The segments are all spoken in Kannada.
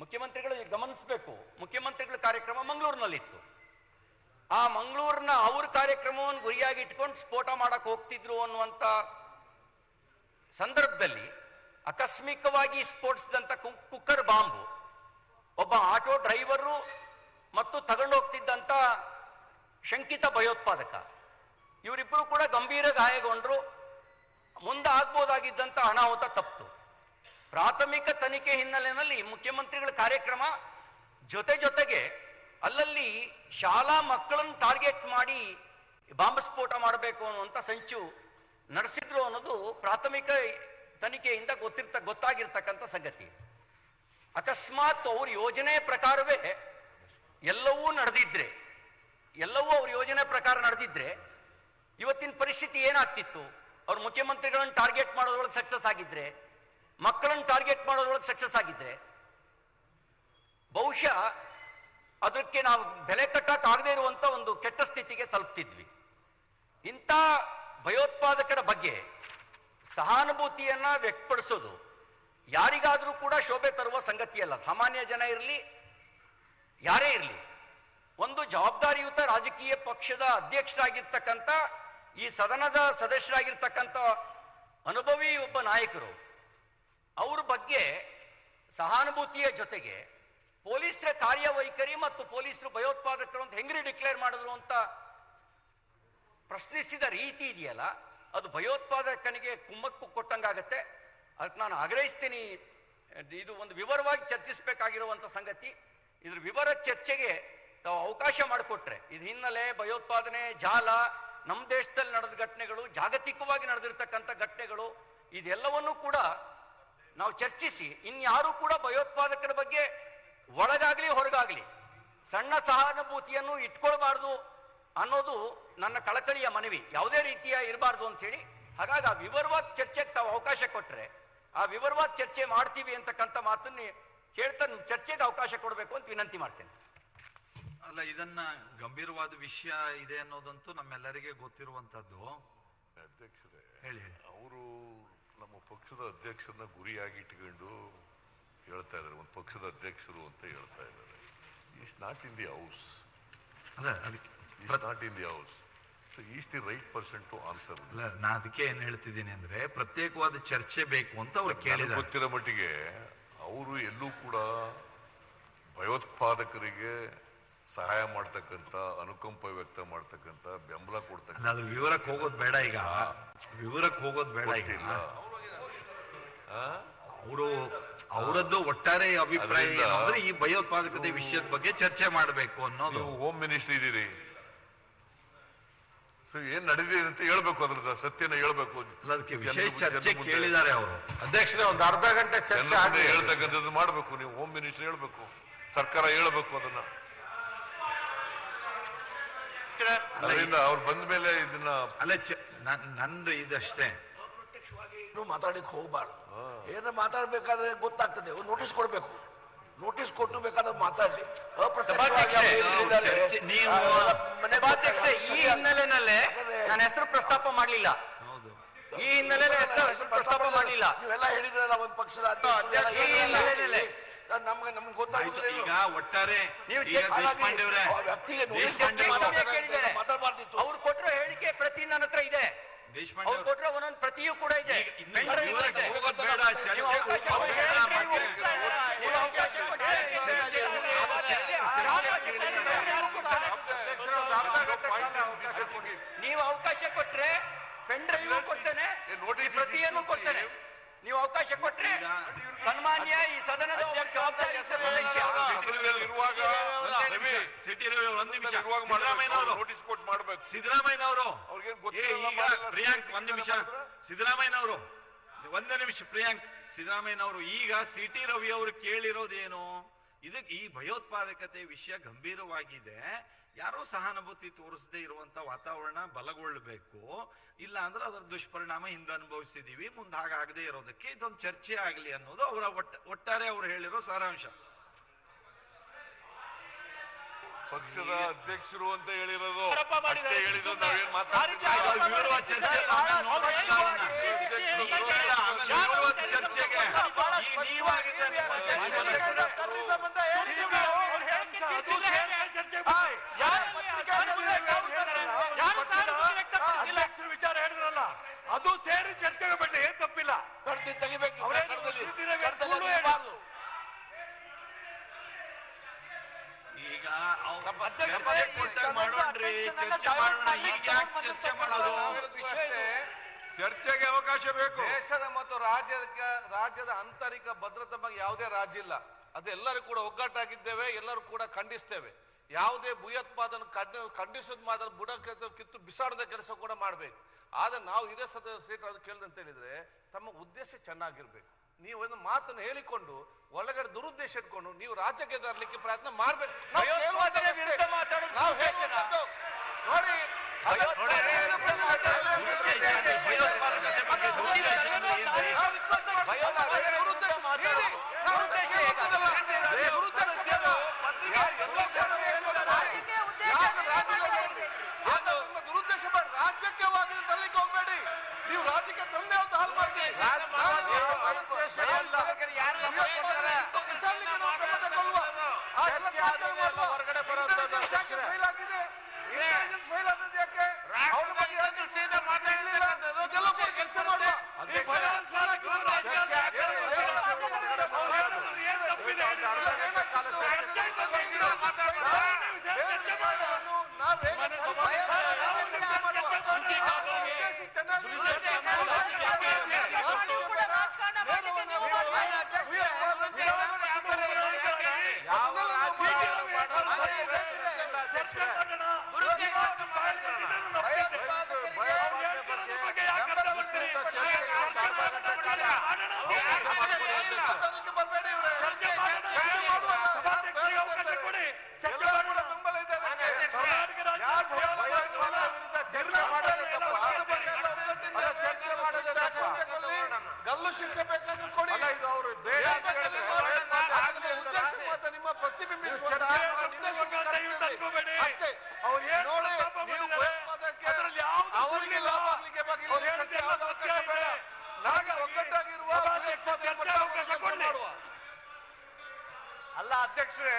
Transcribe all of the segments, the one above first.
ಮುಖ್ಯಮಂತ್ರಿಗಳು ಗಮನಿಸಬೇಕು. ಮುಖ್ಯಮಂತ್ರಿಗಳ ಕಾರ್ಯಕ್ರಮ ಮಂಗಳೂರಿನಲ್ಲಿತ್ತು. ಆ ಮಂಗಳೂರಿನ ಅವ್ರ ಕಾರ್ಯಕ್ರಮವನ್ನು ಗುರಿಯಾಗಿ ಇಟ್ಕೊಂಡು ಸ್ಫೋಟ ಮಾಡಕ್ಕೆ ಹೋಗ್ತಿದ್ರು ಅನ್ನುವಂಥ ಸಂದರ್ಭದಲ್ಲಿ ಆಕಸ್ಮಿಕವಾಗಿ ಸ್ಫೋಟಿಸಿದಂಥ ಕುಕ್ಕರ್ ಬಾಂಬು, ಒಬ್ಬ ಆಟೋ ಡ್ರೈವರು ಮತ್ತು ತಗೊಂಡೋಗ್ತಿದ್ದಂಥ ಶಂಕಿತ ಭಯೋತ್ಪಾದಕ. ಇವರಿಬ್ಬರು ಕೂಡ ಗಂಭೀರ ಗಾಯಗೊಂಡ್ರು. ಮುಂದೆ ಆಗ್ಬೋದಾಗಿದ್ದಂಥ ಅನಾಹುತ ತಪ್ಪಿತು ಪ್ರಾಥಮಿಕ ತನಿಖೆ ಹಿನ್ನೆಲೆಯಲ್ಲಿ ಮುಖ್ಯಮಂತ್ರಿಗಳ ಕಾರ್ಯಕ್ರಮ ಜೊತೆ ಜೊತೆಗೆ ಅಲ್ಲಲ್ಲಿ ಶಾಲಾ ಮಕ್ಕಳನ್ನು ಟಾರ್ಗೆಟ್ ಮಾಡಿ ಬಾಂಬ್ ಸ್ಫೋಟ ಮಾಡಬೇಕು ಅನ್ನುವಂಥ ಸಂಚು ನಡೆಸಿದ್ರು ಅನ್ನೋದು ಪ್ರಾಥಮಿಕ ತನಿಖೆಯಿಂದ ಗೊತ್ತಿರ್ತ, ಗೊತ್ತಾಗಿರ್ತಕ್ಕಂಥ ಸಂಗತಿ. ಅಕಸ್ಮಾತ್ ಅವ್ರ ಯೋಜನೆ ಪ್ರಕಾರವೇ ಎಲ್ಲವೂ ನಡೆದಿದ್ರೆ, ಎಲ್ಲವೂ ಅವ್ರ ಯೋಜನೆ ಪ್ರಕಾರ ನಡೆದಿದ್ರೆ ಇವತ್ತಿನ ಪರಿಸ್ಥಿತಿ ಏನಾಗ್ತಿತ್ತು? ಅವ್ರ ಮುಖ್ಯಮಂತ್ರಿಗಳನ್ನು ಟಾರ್ಗೆಟ್ ಮಾಡೋದ್ರೊಳಗೆ ಸಕ್ಸಸ್ ಆಗಿದ್ರೆ ಮಕ್ಕಳನ್ನು ಟಾರ್ಗೆಟ್ ಮಾಡೋದ್ರೊಳಗೆ ಸಕ್ಸಸ್ ಆಗಿದ್ರೆ, ಬಹುಶಃ ಅದಕ್ಕೆ ನಾವು ಬೆಲೆ ಕಟ್ಟಕ್ ಆಗದೆ ಇರುವಂತ ಒಂದು ಕೆಟ್ಟ ಸ್ಥಿತಿಗೆ ತಲುಪ್ತಿದ್ವಿ. ಇಂಥ ಭಯೋತ್ಪಾದಕರ ಬಗ್ಗೆ ಸಹಾನುಭೂತಿಯನ್ನ ವ್ಯಕ್ತಪಡಿಸೋದು ಯಾರಿಗಾದರೂ ಕೂಡ ಶೋಭೆ ತರುವ ಸಂಗತಿಯಲ್ಲ. ಸಾಮಾನ್ಯ ಜನ ಇರಲಿ, ಯಾರೇ ಇರಲಿ, ಒಂದು ಜವಾಬ್ದಾರಿಯುತ ರಾಜಕೀಯ ಪಕ್ಷದ ಅಧ್ಯಕ್ಷರಾಗಿರ್ತಕ್ಕಂಥ, ಈ ಸದನದ ಸದಸ್ಯರಾಗಿರ್ತಕ್ಕಂಥ ಅನುಭವಿ ಒಬ್ಬ ನಾಯಕರು ಅವ್ರ ಬಗ್ಗೆ ಸಹಾನುಭೂತಿಯ ಜೊತೆಗೆ ಪೊಲೀಸರ ಕಾರ್ಯವೈಖರಿ ಮತ್ತು ಪೊಲೀಸರು ಭಯೋತ್ಪಾದಕರು ಅಂತ ಹೆಂಗ್ರಿ ಡಿಕ್ಲೇರ್ ಮಾಡಿದ್ರು ಅಂತ ಪ್ರಶ್ನಿಸಿದ ರೀತಿ ಇದೆಯಲ್ಲ, ಅದು ಭಯೋತ್ಪಾದಕನಿಗೆ ಕುಮ್ಮಕ್ಕು ಕೊಟ್ಟಂಗಾಗತ್ತೆ. ಅದಕ್ಕೆ ನಾನು ಆಗ್ರಹಿಸ್ತೀನಿ, ಇದು ಒಂದು ವಿವರವಾಗಿ ಚರ್ಚಿಸಬೇಕಾಗಿರುವಂಥ ಸಂಗತಿ. ಇದ್ರ ವಿವರ ಚರ್ಚೆಗೆ ತಾವು ಅವಕಾಶ ಮಾಡಿಕೊಟ್ರೆ, ಇದು ಹಿನ್ನೆಲೆ ಭಯೋತ್ಪಾದನೆ, ಜಾಲ ನಮ್ಮ ದೇಶದಲ್ಲಿ ನಡೆದ ಘಟನೆಗಳು, ಜಾಗತಿಕವಾಗಿ ನಡೆದಿರ್ತಕ್ಕಂಥ ಘಟನೆಗಳು, ಇದೆಲ್ಲವನ್ನೂ ಕೂಡ ನಾವು ಚರ್ಚಿಸಿ ಇನ್ಯಾರೂ ಕೂಡ ಭಯೋತ್ಪಾದಕರ ಬಗ್ಗೆ ಒಳಗಾಗ್ಲಿ ಹೊರಗಾಗ್ಲಿ ಸಣ್ಣ ಸಹಾನುಭೂತಿಯನ್ನು ಇಟ್ಕೊಳ್ಬಾರ್ದು ಅನ್ನೋದು ನನ್ನ ಕಳಕಳಿಯ ಮನವಿ. ಯಾವುದೇ ರೀತಿಯ ಇರಬಾರ್ದು ಅಂತೇಳಿ ಹಾಗಾಗಿ ಆ ವಿವರವಾದ ಚರ್ಚೆಗೆ ತಾವು ಅವಕಾಶ ಕೊಟ್ಟರೆ ಆ ವಿವರವಾದ ಚರ್ಚೆ ಮಾಡ್ತೀವಿ ಅಂತಕ್ಕಂಥ ಮಾತನ್ನ ಹೇಳ್ತಾ ಚರ್ಚೆಗೆ ಅವಕಾಶ ಕೊಡಬೇಕು ಅಂತ ವಿನಂತಿ ಮಾಡ್ತೇನೆ. ಅಲ್ಲ ಇದನ್ನ ಗಂಭೀರವಾದ ವಿಷಯ ಇದೆ ಅನ್ನೋದಂತೂ ನಮ್ಮೆಲ್ಲರಿಗೆ ಗೊತ್ತಿರುವಂತದ್ದು ಅಧ್ಯಕ್ಷರೇ ಹೇಳಿ ಹೇಳಿ. ಅವರು ನಮ್ಮ ಪಕ್ಷದ ಅಧ್ಯಕ್ಷರನ್ನ ಗುರಿಯಾಗಿ ಇಟ್ಕೊಂಡು ಹೇಳ್ತಾ ಇದ್ದಾರೆ. ಒಂದು ಪಕ್ಷದ ಅಧ್ಯಕ್ಷರು ಅಂತ ಹೇಳ್ತಾ ಇದ್ದಾರೆ. Is not in the house is not in the house so is the right person to answer ಅಲ್ಲ ನಾ ಅದಕ್ಕೆ ಏನು ಹೇಳ್ತಿದ್ದೀನಿ ಅಂದ್ರೆ ಪ್ರತ್ಯೇಕವಾದ ಚರ್ಚೆ ಬೇಕು ಅಂತ ಅವ್ರು ಕೇಳಿದ್ದಾರೆ. ಗೊತ್ತಿರೋ ಮಟ್ಟಿಗೆ ಅವರು ಎಲ್ಲೂ ಕೂಡ ಭಯೋತ್ಪಾದಕರಿಗೆ ಸಹಾಯ ಮಾಡ್ತಕ್ಕಂತ ಅನುಕಂಪ ವ್ಯಕ್ತ ಮಾಡ್ತಕ್ಕಂತ ಬೆಂಬಲ ಕೊಡ್ತಕ್ಕಂಥ ಅದು ಅದ್ರ ವಿವರಕ್ಕೆ ಹೋಗೋದು ಬೇಡ ಈಗ. ವಿವರಕ್ಕೆ ಹೋಗೋದು ಬೇಡ ಈಗ. ಆ? ಅವರು ಅವರದ್ದು ಒಟ್ಟಾರೆ ಅಭಿಪ್ರಾಯ ಅಂದ್ರೆ ಈ ಭಯೋತ್ಪಾದಕತೆ ವಿಷಯದ ಬಗ್ಗೆ ಚರ್ಚೆ ಮಾಡಬೇಕು ಅನ್ನೋದು. ಹೋಮ್ ಮಿನಿಸ್ಟರ್ ಇದ್ದೀರಿ. ಸೊ ಏನ್ ನಡೆದಿದೆ ಅಂತ ಹೇಳ್ಬೇಕು ಅದ್ರದ ಸತ್ಯನ ಹೇಳ್ಬೇಕು. ಚರ್ಚೆ ಕೇಳಿದ್ದಾರೆ ಅವರು. ಅಧ್ಯಕ್ಷರೇ ಒಂದು ಅರ್ಧ ಗಂಟೆ ಚರ್ಚೆ ಹೇಳ್ತಕ್ಕಂಥದ್ದು ಮಾಡ್ಬೇಕು ನೀವು ಹೋಮ್ ಮಿನಿಸ್ಟರ್ ಹೇಳ್ಬೇಕು. ಸರ್ಕಾರ ಹೇಳ್ಬೇಕು ಅದನ್ನ. ಅದರಿಂದ ಅವ್ರು ಬಂದ ಮೇಲೆ ಇದನ್ನ ಅಲ್ಲ ಚ- ನನ್- ನಂದು ಇದಷ್ಟೇ. ಮಾತಾಡಕ್ಕೆ ಹೋಗಬಾರ್ದು. ಏನಾರ ಮಾತಾಡ್ಬೇಕಾದ್ರೆ ಗೊತ್ತಾಗ್ತದೆ. ಒಂದು ನೋಟಿಸ್ ಕೊಡ್ಬೇಕು. ನೋಟಿಸ್ ಕೊಟ್ಟು ಬೇಕಾದ್ರೆ ಮಾತಾಡ್ಲಿ. ಈ. ಹಿನ್ನೆಲೆನಲ್ಲೇ ನನ್ನ ಹೆಸರು ಪ್ರಸ್ತಾಪ ಮಾಡ್ಲಿಲ್ಲ. ಹೌದು. ಈ ಹಿನ್ನೆಲೆ ಹೆಸರು ಹೆಸರು ಪ್ರಸ್ತಾಪ ಮಾಡ್ಲಿಲ್ಲ ನೀವೆಲ್ಲ ಹೇಳಿದ್ರಲ್ಲ ಒಂದು ಪಕ್ಷದ ನಮ್ಗೆ ನಮ್ಗೆ ಆಯ್ತು ಗೊತ್ತಾಗುದಿಲ್ಲ ಈಗ ಒಟ್ಟಾರೆ ನೀವು ಈಗ ಚೆಕ್ ದೇಶಪಾಂಡೆ ಅವರೇ ವ್ಯಕ್ತಿಗೆ ದೇಶಪಾಂಡೆ ಅವರು- ಸಮಯ ಕೇಳಿದ್ದಾರೆ ಮಾತಾಡ್ಬಾರ್ದಿತ್ತು. ಅವ್ರು ಕೊಟ್ಟಿರೋ ಹೇಳಿಕೆ ಪ್ರತಿ ನನ್ನ ಹತ್ರ ಇದೆ. ದೇಶಪಾಂಡೆ ಅವ್ರು ಅವರು ಕೊಟ್ಟಿರೋ ಒಂದೊಂದು ಪ್ರತಿಯೂ ಕೂಡ ಇದೆ. ಈಗ ಇನ್ನು ಬೆಂಗಳೂರು ವಿವರಕ್ಕೆ ಇದೆ. ಹೋಗೋದು ಬೇಡ. ನೀವು ಅವಕಾಶ ಹೋಗೋದು ಕೊಡಿ. ಬೇಡ ನೀವು ಮತ್ತೆ. ನೀವು ಅವಕಾಶ ಕೊಡಿ. ಚರ್ಚೆ ನೀವು ಅವಕಾಶ ಕೊಟ್ರೆ ಪೆನ್ ಡ್ರೈವ್ ಕೊಡ್ತೇನೆ. ಪ್ರತಿಯನ್ನು ಕೊಡ್ತೇನೆ. ಕೊಡಿ. ನೀವು ಅವಕಾಶ ಕೊಟ್ರಿ ಸನ್ಮಾನ್ಯ ಈ ಸದನದ ಜವಾಬ್ದಾರಿಯುತ ಸದಸ್ಯ. ಇರುವಾಗ ರವಿ, ಸಿಟಿ ರವಿ ಅವರು ಒಂದು ನಿಮಿಷ. ಸಿದ್ದರಾಮಯ್ಯನವರು ನೋಟಿಸ್ ಕೊಟ್ಟು ಮಾಡ್ಬೇಕು. ಸಿದ್ದರಾಮಯ್ಯನವರು ಪ್ರಿಯಾಂಕ್ ಒಂದ್ ನಿಮಿಷ. ಸಿದ್ದರಾಮಯ್ಯನವರು ಒಂದ್ ನಿಮಿಷ ಪ್ರಿಯಾಂಕ್. ಸಿದ್ದರಾಮಯ್ಯನವರು ಈಗ ಸಿಟಿ ರವಿ ಅವರು ಕೇಳಿರೋದೇನು? ಇದಕ್ಕೆ ಈ ಭಯೋತ್ಪಾದಕತೆ ವಿಷಯ ಗಂಭೀರವಾಗಿದೆ. ಯಾರೋ ಸಹಾನುಭೂತಿ ತೋರಿಸದೇ ಇರುವಂತ ವಾತಾವರಣ ಬಲಗೊಳ್ಳಬೇಕು. ಇಲ್ಲ ಅಂದ್ರೆ ಅದರ ದುಷ್ಪರಿಣಾಮ ಹಿಂದೆ ಅನುಭವಿಸಿದೀವಿ ಮುಂದೆ ಹಾಗಾಗದೇ ಇರೋದಕ್ಕೆ ಇದೊಂದು ಚರ್ಚೆ ಆಗಲಿ ಅನ್ನೋದು ಅವರ ಒಟ್ಟ ಒಟ್ಟಾರೆ ಅವ್ರು ಹೇಳಿರೋ ಸಾರಾಂಶ. ಪಕ್ಷದ ಅಧ್ಯಕ್ಷರು ಅಂತ ಹೇಳಿರೋದು. ಆರೋಪ ಮಾಡಿದ್ದಾರೆ. ಸೇರಿ ಚರ್ಚೆಗೆ ಬರಲಿ ಏನ್ ತಪ್ಪಿಲ್ಲ. ತೆಗಿಬೇಕು ಈಗ ಚರ್ಚೆ ಚರ್ಚೆಗೆ ಅವಕಾಶ ಬೇಕು. ದೇಶದ ಮತ್ತು ರಾಜ್ಯದ ರಾಜ್ಯದ ಆಂತರಿಕ ಭದ್ರತೆ ಬಗ್ಗೆ ಯಾವುದೇ ರಾಜ್ಯ ಇಲ್ಲ. ಅದು ಎಲ್ಲರೂ ಕೂಡ ಒಗ್ಗಟ್ಟಾಗಿದ್ದೇವೆ ಎಲ್ಲರೂ ಕೂಡ ಖಂಡಿಸ್ತೇವೆ. ಯಾವುದೇ ಭೂಯೋತ್ಪಾದನೆ ಖಂಡ ಖಂಡಿಸೋದು ಮಾತ್ರ ಬುಡ ಕಿತ್ತು- ಬಿಸಾಡದ ಕೆಲಸ ಕೂಡ ಮಾಡಬೇಕು. ಆದ್ರೆ ನಾವು ಇದೇ ಸದ ಸೀಟ್ ಅದು ಕೇಳಿದಂತ ಹೇಳಿದ್ರೆ ತಮ್ಮ ಉದ್ದೇಶ ಚೆನ್ನಾಗಿರ್ಬೇಕು. ನೀವು ಒಂದು ಮಾತನ್ನು ಹೇಳಿಕೊಂಡು ಒಳಗಡೆ ದುರುದ್ದೇಶ ಇಟ್ಕೊಂಡು ನೀವು ರಾಜ್ಯಕ್ಕೆ ತರಲಿಕ್ಕೆ ಪ್ರಯತ್ನ ಮಾಡ್ಬೇಕು. ನಾವು ಭಯೋತ್ಪಾದನೆ ಕೇಳುವಂಥದ್ದು ವಿರುದ್ಧ ಅಷ್ಟೇ. ಮಾತಾಡೋದು ನಾವು ಉದ್ದೇಶನ? ಹೇಳುವಂಥದ್ದು ನೋಡಿ ಭಯೋತ್ಪಾದನೆ ವಿರುದ್ಧ ಮಾತಾಡೋದು ಉದ್ದೇಶ ಏನು? ಭಯೋತ್ಪಾದಕತೆ ಬಗ್ಗೆ ದುರುದ್ದೇಶ ಅಂದ್ರೆ ಏನ್ರಿ? ಭಯೋತ್ಪಾದನೆ ವಿರುದ್ಧ ಮಾತಾಡೋದು ದುರುದ್ದೇಶ ಹೇಗಲ್ಲ? ರಾಜಕೀಯ ಉದ್ದೇಶ ದುರುದ್ದೇಶ ಮಾಡಿ ರಾಜ್ಯಕ್ಕೆ ವಾಗಿ ತರಲಿಕ್ಕೆ ಹೋಗ್ಬೇಡಿ ನೀವು ರಾಜ್ಯಕ್ಕೆ ತಂದೆ ಅಂತ ಹಾಳು ಮಾಡ್ತೀರಿ ಬಿಸಾಡ್ಲಿಕ್ಕೆ ನಾವು ಕ್ರಮ ತಗೊಳ್ಳುವ. ಆ ಎಲ್ಲ ಸರ್ಕಾರ ಮಾಡುವ. ಹೊರಗಡೆ ಯಾಕೆ fail ಆಗಿದೆ? Fail ಆದದ್ದು ಯಾಕೆ? ಚರ್ಚೆ ಮಾಡುವ. ಈ finance fail ಆಗಿರೋದು ರಾಜಕಾರಣ ಯಾಕೆ? ರಾಜಕಾರಣ ಮಾಡಲಿಕ್ಕೆ ನೀವು ಬರಬೇಡಿ ಇವ್ರೆ. ಚರ್ಚೆ ಮಾಡುವ. ಚರ್ಚೆ ಮಾಡುವ ಬೆಂಬಲ ಇದೆ ಅದಕ್ಕೆ. ಯಾರು ಭಯೋತ್ಪಾದನೆ ವಿರುದ್ಧ ಚರ್ಚೆ ಮಾಡೋದಕ್ಕಪ್ಪ? ಅಲ್ಲ, ಚರ್ಚೆ ಮಾಡೋದಕ್ಕೆ ಕೊಲ್ಲಿ, ಗಲ್ಲು ಶಿಕ್ಷೆ ಬೇಕಾದ್ರೂ ಕೊಡಿ. ಇದು ಅವರು ಬೇಡ ಉದ್ದೇಶ ಮಾತ್ರ ನಿಮ್ಮ ಪ್ರತಿಬಿಂಬಿಸುವಂತ. ಅಷ್ಟೇ. ಅವರಿಗೆ ಲಾಭ ಆಗ್ಲಿಕ್ಕೆ ಬೇಡ. ನಾಗ ಒಗ್ಗಟ್ಟಾಗಿರುವ ಅಲ್ಲ ಅಧ್ಯಕ್ಷರೇ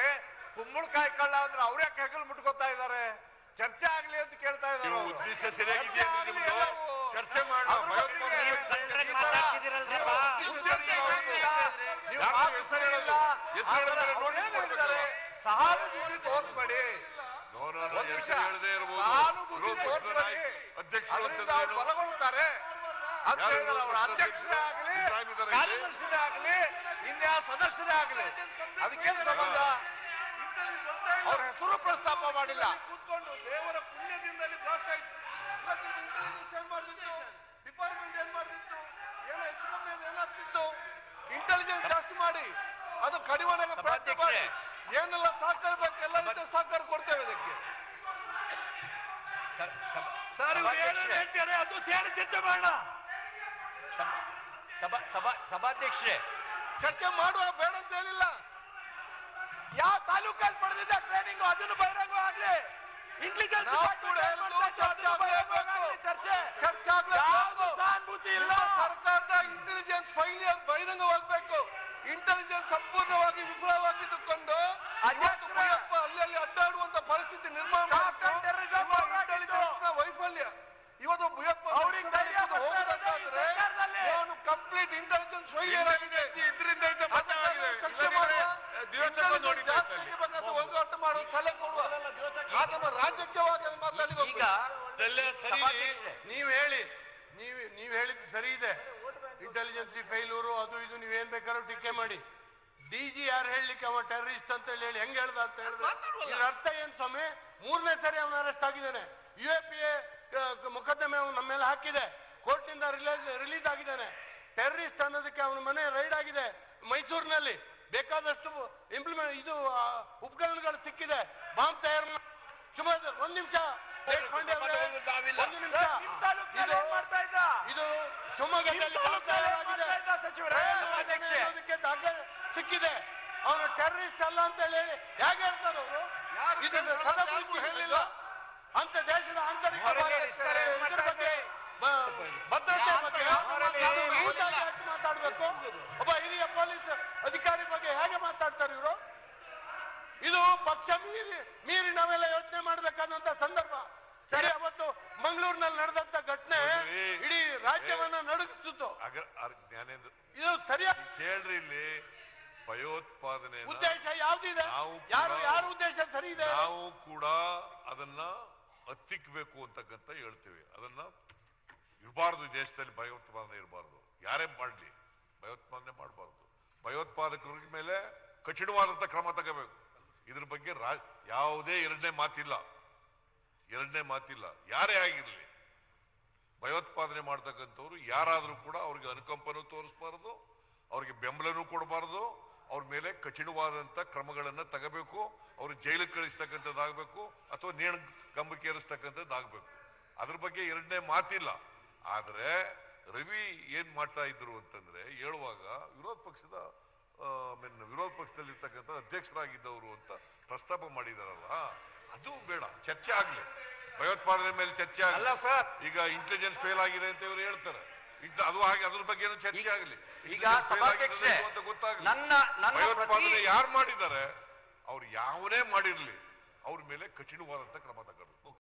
ಕುಂಬಳಕಾಯಿ ಕಳ್ಳ ಅಂದ್ರೆ ಅವ್ರ್ಯಾಕೆ ಹೆಗಲು ಮುಟ್ಕೋತಾ ಇದ್ದಾರೆ? ಚರ್ಚೆ ಆಗ್ಲಿ ಅಂತ ಕೇಳ್ತಾ ಇದ್ದಾರೆ ಅವ್ರು. ಉದ್ದೇಶ ಸರಿಯಾಗಿದೆಯಾ ಚರ್ಚೆ ಆಗ್ಲಿ ನಿಮ್ದು? ಎಲ್ಲವೂ. ಚರ್ಚೆ ಮಾಡೋಣ. ಅದ್ರ ಬದಲಿಗೆ ಭಯೋತ್ಪಾದನೆ ಈ ತರ ಉದ್ದೇಶ ಸರಿಯಿಲ್ಲ. ನೀವು ಯಾರು ಮಾತು ಹೆಸರು ಸರಿಯಿಲ್ಲ. ಹೇಳೋದು? ಹೆಸರು ಆದ್ರೆ ಹೇಳಿದ್ರೆ ಅವ್ರು ಏನ್ ಹೇಳಿದ್ದಾರೆ? ಸಹಾನುಭೂತಿ ತೋರಿಸ್ಬೇಡಿ ನೋ, ನೋ, ನೋ, ಒಂದ್ ನಿಮಿಷ. ಹೆಸರು ಹೇಳದೇ ಇರ್ಬೋದು. ಸಹಾನುಭೂತಿ ವಿರೋಧ ಪಕ್ಷದ ತೋರಿಸ್ಬೇಡಿ. ನಾಯಕ- ಅಧ್ಯಕ್ಷರು ಅದರಿಂದ ಅವ್ರು ಅಂತಂದ್ರೇನು? ಬರಗೊಳ್ತಾರೆ ಅಂತ ಯಾರು ಹೇಳಿದ್ರೆ ಅವ್ರ ವಿರೋಧ ಪಕ್ಷದ ಅಧ್ಯಕ್ಷರೇ ಆಗ್ಲಿ ಇಬ್ರಾಹಿಂ ಇದ್ದಾರೆ ಇಲ್ಲಿ. ಕಾರ್ಯದರ್ಶಿನೇ ಆಗ್ಲಿ ಇನ್ಯಾವ ಸದಸ್ಯರೇ ಆಗಲಿ ಅದಕ್ಕೆ ಸಂಬಂಧ ಅವ್ರ ಹೆಸರು ಪ್ರಸ್ತಾಪ ಮಾಡಿಲ್ಲ. ಕೂತ್ಕೊಂಡು ದೇವರ ಪುಣ್ಯದಿಂದಲೇ ಬ್ಲಾಸ್ಟ್ ಆಯ್ತು. ಇಂಟೆಲಿಜೆನ್ಸ್ ಏನ್ ಮಾಡ್ತಿತ್ತು ಡಿಪಾರ್ಟ್ಮೆಂಟ್ ಏನ್ ಮಾಡ್ತಿತ್ತು? ಏನೋ ಹೆಚ್ಚು ಕಮ್ಮಿ ಏನಾಗ್ತಿತ್ತು ಇಂಟೆಲಿಜೆನ್ಸ್ ಜಾಸ್ತಿ ಮಾಡಿ. ಅದು ಕಡಿಮೆ ಪ್ರಯತ್ನ ಮಾಡಿ. ಏನೆಲ್ಲ ಸಹಕಾರ ಬೇಕು ಎಲ್ಲ ರೀತಿಯ ಸಹಕಾರ ಕೊಡ್ತೇವೆ ಇದಕ್ಕೆ. ಸರ್, ಸಭಾಧ್ಯಕ್ಷರೇ, ಹೇಳ್ತಾರೆ ಅದು ಸೇರಿ ಚರ್ಚೆ ಮಾಡೋಣ. ಸಭಾ- ಸಭಾ ಸಭಾ ಸಭಾಧ್ಯಕ್ಷರೇ ಚರ್ಚೆ ಮಾಡುವ ಬೇಡ ಅಂತ ಹೇಳಿಲ್ಲ. ಯಾವ ತಾಲೂಕಲ್ಲಿ ಪಡೆದಿದ್ದ ಟ್ರೈನಿಂಗ್ ಅದನ್ನು ಬಹಿರಂಗ ಆಗ್ಲಿ. ಇಂಟೆಲಿಜೆನ್ಸ್ ಚರ್ಚೆ ಚರ್ಚೆ. ಸಹಾನುಭೂತಿ ಇಲ್ಲ. ಸರ್ಕಾರದ ಇಂಟೆಲಿಜೆನ್ಸ್ ಫೈಲಿಯರ್ ಬಹಿರಂಗವಾಗಬೇಕು. ಇಂಟೆಲಿಜೆನ್ಸ್ ಸಂಪೂರ್ಣವಾಗಿ ವಿಫಲವಾಗಿದ್ದುಕೊಂಡು ಭಯಪ್ಪ ಅಲ್ಲಿ ಅಲ್ಲಿ ಅಡ್ಡಾಡುವಂತ ಪರಿಸ್ಥಿತಿ ನಿರ್ಮಾಣ ಇಂಟೆಲಿಜೆನ್ಸ್ ವೈಫಲ್ಯ. ಇವತ್ತು ಭಯೋತ್ಪಾದನೆ ಅವರಿಗೆ ಧೈರ್ಯ ಹೋಗಬೇಕಾದ್ರೆ. ಅವನು ಕಂಪ್ಲೀಟ್ ಇಂಟೆಲಿಜೆನ್ಸ್ ಫೈಲಿಯರ್ ಆಗಿದೆ. ಇದರಿಂದ ಚರ್ಚೆ ಮಾಡುವ Intelligence ಜಾಸ್ತಿ ಆಗಬೇಕಾದ್ರೆ ಹೋರಾಟ ಮಾಡುವ ಸಲಹೆ ಕೊಡುವ ನಮ್ಮ ರಾಜ್ಯಕ್ಕೆ ಮಾತಾಡಿ ಈಗ ನೀವ್ ಹೇಳಿ ನೀವ್ ನೀವ್ ಹೇಳಿದ್ ಸರಿ ಇದೆ. ಇಂಟೆಲಿಜೆನ್ಸಿ ಫೈಲೂರು ಅದು ಇದು ನೀವೇನ್ ಬೇಕಾದ್ರೂ ಟೀಕೆ ಮಾಡಿ. ಡಿ ಜಿ ಯಾರು ಹೇಳಲಿಕ್ಕೆ ಅವ ಟೆರರಿಸ್ಟ್ ಅಂತ ಹೇಳಿ ಹೇಳಿ ಹೆಂಗ್ ಹೇಳ್ದ ಅಂತ ಹೇಳಿದ್ರೆ ಇದ್ರ ಅರ್ಥ ಏನ್ ಸ್ವಾಮಿ? ಮೂರನೇ ಸರಿ ಅವನ ಅರೆಸ್ಟ್ ಆಗಿದ್ದಾನೆ. ಯು ಎ ಪಿ ಎ ಮೊಕದ್ದಮೆ ಅವ್ನು ನಮ್ಮ ಮೇಲೆ ಹಾಕಿದೆ ಕೋರ್ಟ್ನಿಂದ ರಿಲೀಸ್ ರಿಲೀಸ್ ಆಗಿದ್ದಾನೆ. ಟೆರರಿಸ್ಟ್ ಅನ್ನೋದಕ್ಕೆ ಅವನ ಮನೆ ರೈಡ್ ಆಗಿದೆ ಮೈಸೂರಿನಲ್ಲಿ. ಬೇಕಾದಷ್ಟು ಇಂಪ್ಲಿಮೆಂಟ್ ಇದು ಉಪಕರಣಗಳು ಸಿಕ್ಕಿದೆ. ಬಾಂಬ್ ತಯಾರು ಸುಮಾರು ಒಂದ್ ನಿಮಿಷ ಒಂದು ನಿಮಿಷ. ಇದು ಶಿವಮೊಗ್ಗದಲ್ಲಿ ದಾಖಲೆ ಸಿಕ್ಕಿದೆ. ಅವನು ಟೆರರಿಸ್ಟ್ ಅಲ್ಲ ಅಂತ ಹೇಳಿ ಹೇಗೆ ಹೇಳ್ತಾರೆ ಅವರು? ಇದು ಸದಾಬುದ್ಧಿ ಹೇಳಿಲ್ಲ. ಅಂತ ದೇಶದ ಆಂತರಿಕ ಭದ್ರತೆ ಬಗ್ಗೆ ಯಾಕೆ ಮಾತಾಡ್ಬೇಕು? ಒಬ್ಬ ಹಿರಿಯ ಪೊಲೀಸ್ ಅಧಿಕಾರಿ ಬಗ್ಗೆ ಹೇಗೆ ಮಾತಾಡ್ತಾರೆ ಇವರು? ಇದು ಪಕ್ಷ ಮೀರಿ ಮೀರಿ ನಾವೆಲ್ಲ ಯೋಚನೆ ಮಾಡಬೇಕಾದಂತ ಸಂದರ್ಭ. ಸರಿ ಅವತ್ತು ಮಂಗಳೂರಿನಲ್ಲಿ ನಡೆದಂತ ಘಟನೆ. ಇಡೀ ರಾಜ್ಯವನ್ನ ನಡುಗಿಸಿತು ಜ್ಞಾನೇಂದ್ರ ಇದು ಸರಿಯಾಗಿ ಕೇಳ್ರಿ ಇಲ್ಲಿ ಭಯೋತ್ಪಾದನೆ ಉದ್ದೇಶ ಯಾವ್ದಿದೆ? ಯಾರು ಯಾರು ಯಾರ ಉದ್ದೇಶ ಸರಿ ಇದೆ? ನಾವು ಕೂಡ ಅದನ್ನ ಹತ್ತಿಕ್ಬೇಕು ಅಂತಕ್ಕಂತ ಹೇಳ್ತೀವಿ. ಅದನ್ನ ಇರಬಾರ್ದು ದೇಶದಲ್ಲಿ ಭಯೋತ್ಪಾದನೆ ಇರಬಾರ್ದು. ಯಾರೇ ಮಾಡಲಿ, ಭಯೋತ್ಪಾದನೆ ಮಾಡಬಾರ್ದು. ಭಯೋತ್ಪಾದಕರ ಮೇಲೆ ಕಠಿಣವಾದಂಥ ಕ್ರಮ ತಗೋಬೇಕು. ಇದ್ರ ಬಗ್ಗೆ ರಾ- ಯಾವುದೇ ಎರಡನೇ ಮಾತಿಲ್ಲ. ಎರಡನೇ ಮಾತಿಲ್ಲ. ಯಾರೇ ಆಗಿರಲಿ, ಭಯೋತ್ಪಾದನೆ ಮಾಡ್ತಕ್ಕಂಥವ್ರು ಯಾರಾದರೂ ಕೂಡ ಅವ್ರಿಗೆ ಅನುಕಂಪನೂ ತೋರಿಸ್ಬಾರ್ದು, ಅವ್ರಿಗೆ ಬೆಂಬಲನೂ ಕೊಡಬಾರ್ದು, ಅವ್ರ ಮೇಲೆ ಕಠಿಣವಾದಂಥ ಕ್ರಮಗಳನ್ನು ತಗೋಬೇಕು, ಅವ್ರು ಜೈಲಿಗೆ ಕಳಿಸ್ತಕ್ಕಂಥದ್ದಾಗಬೇಕು ಅಥವಾ ನೇಣು ಕಂಬಕ್ಕೆ ಏರಿಸ್ತಕ್ಕಂಥದ್ದಾಗಬೇಕು ಅದ್ರ ಬಗ್ಗೆ ಎರಡನೇ ಮಾತಿಲ್ಲ. ಆದರೆ ರವಿ ಏನ್ ಮಾಡ್ತಾ ಇದ್ರು ಅಂತಂದ್ರೆ ಹೇಳುವಾಗ ವಿರೋಧ ಪಕ್ಷದ ಮೀನ್ ವಿರೋಧ ಪಕ್ಷದಲ್ಲಿರ್ತಕ್ಕಂಥ ಅಧ್ಯಕ್ಷರಾಗಿದ್ದವರು ಅಂತ ಪ್ರಸ್ತಾಪ ಮಾಡಿದಾರಲ್ಲ ಅದು ಬೇಡ ಚರ್ಚೆ ಆಗ್ಲಿ. ಭಯೋತ್ಪಾದನೆ ಮೇಲೆ ಚರ್ಚೆ ಆಗಲ್ಲ ಸರ್. ಈಗ ಇಂಟೆಲಿಜೆನ್ಸ್ ಫೇಲ್ ಆಗಿದೆ ಅಂತ ಇವರು ಹೇಳ್ತಾರೆ. ಅದು ಹಾಗೆ ಅದ್ರ ಬಗ್ಗೆ ಚರ್ಚೆ ಆಗಲಿ. ಈಗ ಅಂತ ಗೊತ್ತಾಗಲಿ. ಭಯೋತ್ಪಾದನೆ ಯಾರು ಮಾಡಿದ್ದಾರೆ ಅವ್ರು ಯಾವನೇ ಮಾಡಿರ್ಲಿ ಅವ್ರ ಮೇಲೆ ಕಠಿಣವಾದಂತ ಕ್ರಮ ತಗೊಳ್ಬೇಕು